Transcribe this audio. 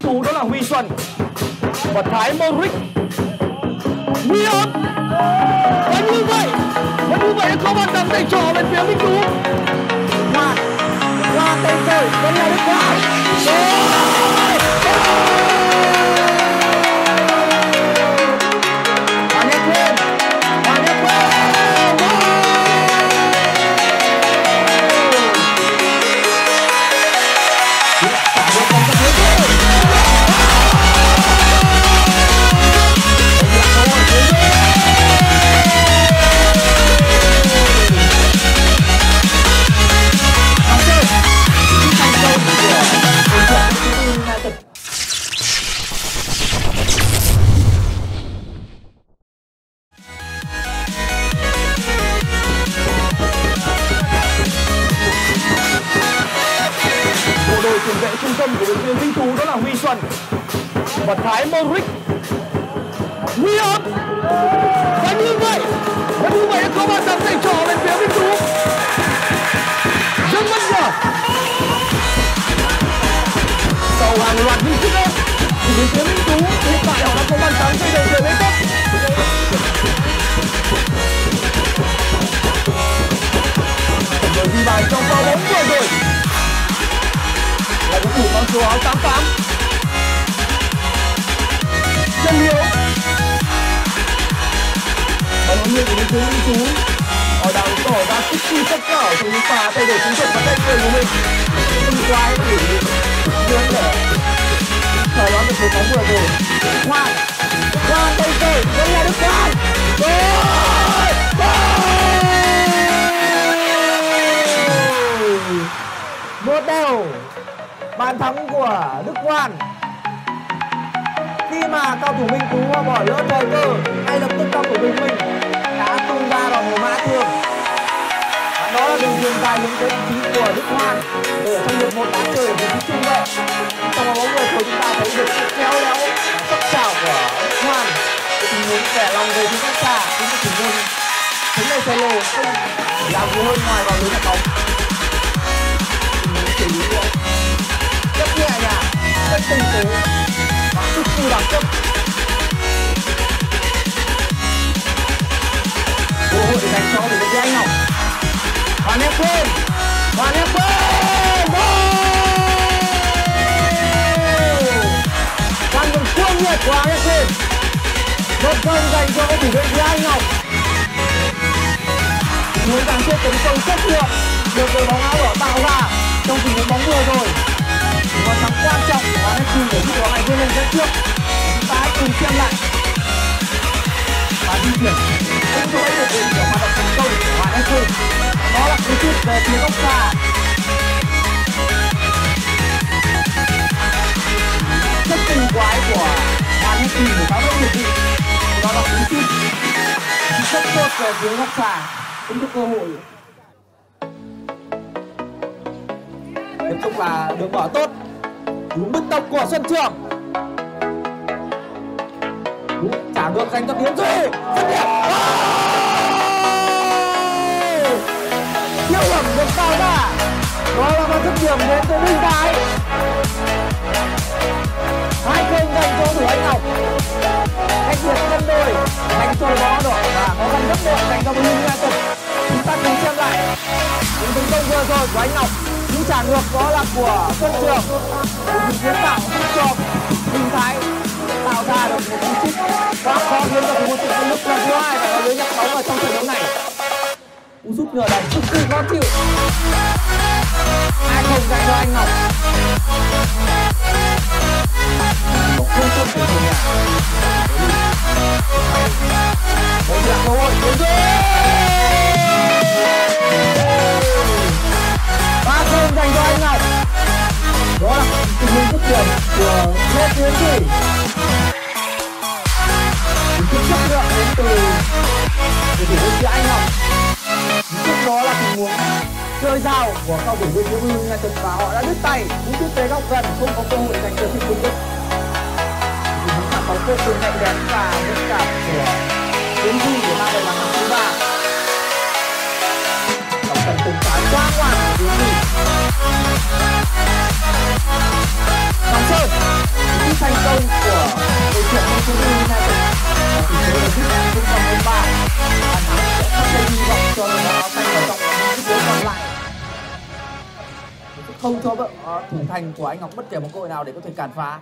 thủ đó là Huy Xuân và Thái Moric. Huy ơn và như vậy và như vậy có bàn thắng thầy trò bên phía Minh Tú. Và Và tên trời Vẫn là Đức tiền của đội tuyển Minh Tú đó là Huy Xuân và Thái Moric Huy ơn và như vậy, và như vậy có bàn thắng dành trò lên phía Minh Tú rất bất ngờ. Sau hàng loạt những chiếc ép thì bên phía Minh Tú hiện tại họ đã có bàn thắng xây đầu trận lên cấp Rồi ghi bàn trong pha bóng vừa rồi là cầu mang số áo 88 Trần Hiếu và huấn luyện của bên phía Minh Tú họ đang tỏ ra sức chi tất cả trong những pha thay đổi chiến thuật và cách chơi của mình không quái để diễn để chờ đón được số bóng vừa rồi Hoa Hoa tên rồi Vẫn là Đức Hoa Gol Một đều Bàn thắng của Đức quan Khi mà cao thủ Minh Tú bỏ lỡ thời cơ, Ngay lập tức cao thủ Bình Minh Đã tung ra vào một mã thương. Và đó là đường truyền dài đến tới vị trí của Đức Hoan Để ở trong hiệp một đã chơi ở vị trí trung vệ. Trong bóng người của chúng ta thấy được sự khéo léo sắc sảo của Đức Hoan tình huống kẻ lòng về phía cách xa Chúng ta chỉ môn Chính này solo không làm gì hơn ngoài vào lưới đặt bóng. Lên. Và Em Quên. Toàn đường cuồng nhiệt của em quên một cơn dành cho các thủ vệ phía anh Ngọc muốn dàn xếp tấn công chất lượng, được đội bóng áo đỏ tạo ra trong tình huống bóng vừa rồi. Và thắng quan trọng Hoàng Em Quên để giúp đội này vươn lên dẫn trước đó về phía góc xa rất tinh quái của Hoàng Messi để phá vỡ nhịp vị đó là cú sút rất tốt về phía góc xa cũng có cơ hội. Tiếp tục là đường mở tốt. Đúng bứt tốc của Xuân Trường. Cú trả ngược dành cho Tiến Duy. Rất đẹp. Wow! Siêu điểm được tạo ra đó là một dứt điểm đến từ Minh Thái hai không dành cho thủ anh Ngọc. Cách biệt cân đôi đánh cho bó đỏ và có phần rất đội dành cho Minh United. Chúng ta cùng xem lại. Những tấn công vừa rồi của anh Ngọc. Những trả ngược đó là của Xuân Trường. Những kiến tạo giúp cho Minh Thái. Tạo ra được một cú chích. Quá khó khiến cho thủ môn Trịnh Lúc lần thứ hai phải có lưới nhặt bóng ở trong trận đấu này cú sút nửa đánh cực kỳ khó chịu. Hai không dành cho anh Ngọc một không tốt của người nhà đây là cơ hội đến rồi ba không dành cho anh Ngọc đó là tình huống dứt điểm của Lê Tiến Thủy rơi dao. Của cao thủ Nguyễn Vũ Hưng ngay và họ đã đứt tay. Cũng tiếp tế góc gần không có cơ hội giành được thêm cung đích những là bóng vô cùng mạnh đẹp và dũng cảm của Tiến Duy để mang về bàn thắng thứ ba. Tổng tần từng trái quá ngoan của Tiến Duy Hoàng Sơn cú thành công của đội trưởng Nguyễn Vũ Hưng và tỷ số là giúp Trung thứ ba bàn thắng sẽ không gây hy vọng cho đội không cho uh, thủ thành của anh Ngọc bất kể một cơ hội nào để có thể cản phá.